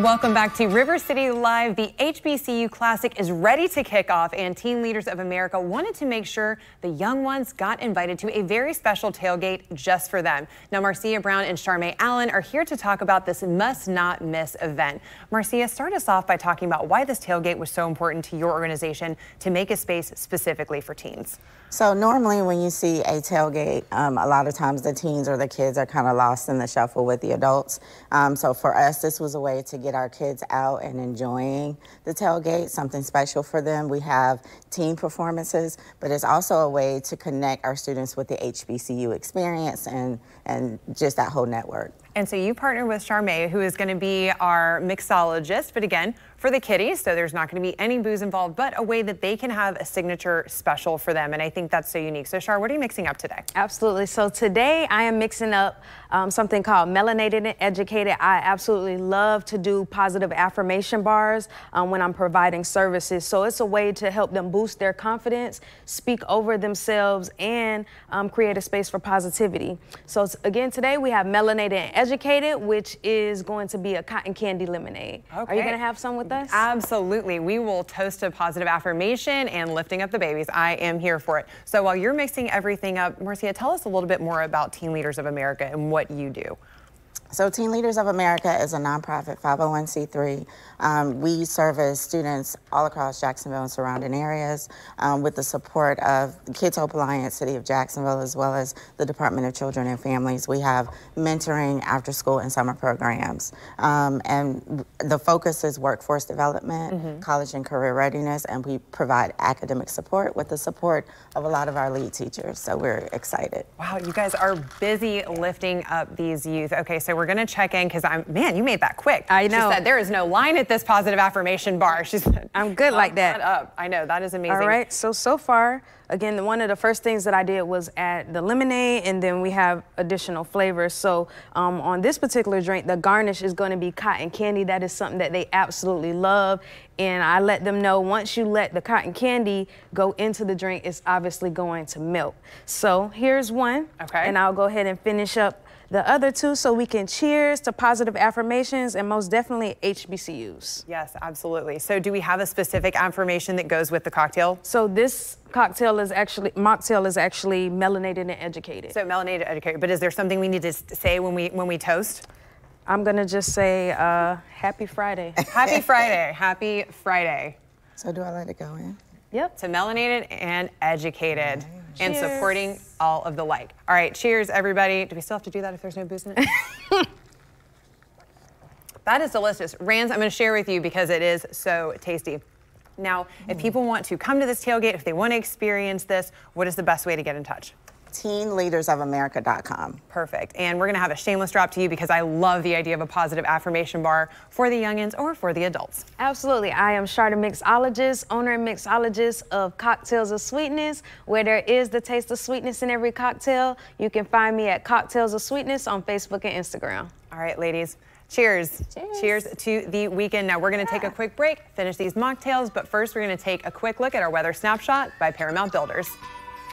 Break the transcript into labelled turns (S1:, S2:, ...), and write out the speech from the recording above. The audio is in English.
S1: Welcome back to River City Live. The HBCU Classic is ready to kick off, and Teen Leaders of America wanted to make sure the young ones got invited to a very special tailgate just for them. Now, Marcia Brown and Charmaine Allen are here to talk about this must not miss event. Marcia, start us off by talking about why this tailgate was so important to your organization to make a space specifically for teens.
S2: So normally when you see a tailgate, um, a lot of times the teens or the kids are kind of lost in the shuffle with the adults. Um, so for us, this was a way to get our kids out and enjoying the tailgate, something special for them. We have team performances, but it's also a way to connect our students with the HBCU experience and, and just that whole network.
S1: And so you partner with Charmaine, who is going to be our mixologist, but again, for the kiddies, so there's not going to be any booze involved, but a way that they can have a signature special for them. And I think that's so unique. So Char, what are you mixing up today?
S3: Absolutely. So today I am mixing up um, something called Melanated and Educated. I absolutely love to do positive affirmation bars um, when I'm providing services. So it's a way to help them boost their confidence, speak over themselves, and um, create a space for positivity. So again, today we have Melanated and Educated, which is going to be a cotton candy lemonade. Okay. Are you going to have some with us?
S1: Absolutely. We will toast a positive affirmation and lifting up the babies. I am here for it. So while you're mixing everything up, Marcia, tell us a little bit more about Teen Leaders of America and what you do.
S2: So Teen Leaders of America is a nonprofit 501c3. Um, we service students all across Jacksonville and surrounding areas um, with the support of the Kids Hope Alliance, City of Jacksonville, as well as the Department of Children and Families. We have mentoring, after school, and summer programs. Um, and the focus is workforce development, mm -hmm. college and career readiness, and we provide academic support with the support of a lot of our lead teachers. So we're excited.
S1: Wow, you guys are busy lifting up these youth. Okay, so we're going to check in because I'm, man, you made that quick.
S3: I know.
S1: She said there is no line at this positive affirmation bar. She said,
S3: I'm good like that.
S1: up. I know, that is amazing.
S3: All right, so, so far, again, one of the first things that I did was add the lemonade and then we have additional flavors. So um, on this particular drink, the garnish is going to be cotton candy. That is something that they absolutely love. And I let them know once you let the cotton candy go into the drink, it's obviously going to melt. So here's one.
S1: Okay.
S3: And I'll go ahead and finish up the other two so we can cheers to positive affirmations and most definitely HBCUs.
S1: Yes, absolutely. So do we have a specific affirmation that goes with the cocktail?
S3: So this cocktail is actually, mocktail is actually melanated and educated.
S1: So melanated educated, but is there something we need to say when we, when we toast?
S3: I'm gonna just say uh, happy Friday.
S1: happy Friday, happy Friday.
S2: So do I let it go in?
S1: Yep. To melanated and educated and supporting all of the like. All right, cheers, everybody. Do we still have to do that if there's no booze in it? that is delicious. Rands, I'm going to share with you because it is so tasty. Now, if mm. people want to come to this tailgate, if they want to experience this, what is the best way to get in touch?
S2: teenleadersofamerica.com.
S1: Perfect. And we're going to have a shameless drop to you because I love the idea of a positive affirmation bar for the youngins or for the adults.
S3: Absolutely. I am Charda Mixologist, owner and mixologist of Cocktails of Sweetness, where there is the taste of sweetness in every cocktail. You can find me at Cocktails of Sweetness on Facebook and Instagram.
S1: All right, ladies. Cheers. Cheers. Cheers to the weekend. Now we're going to yeah. take a quick break, finish these mocktails, but first we're going to take a quick look at our weather snapshot by Paramount Builders.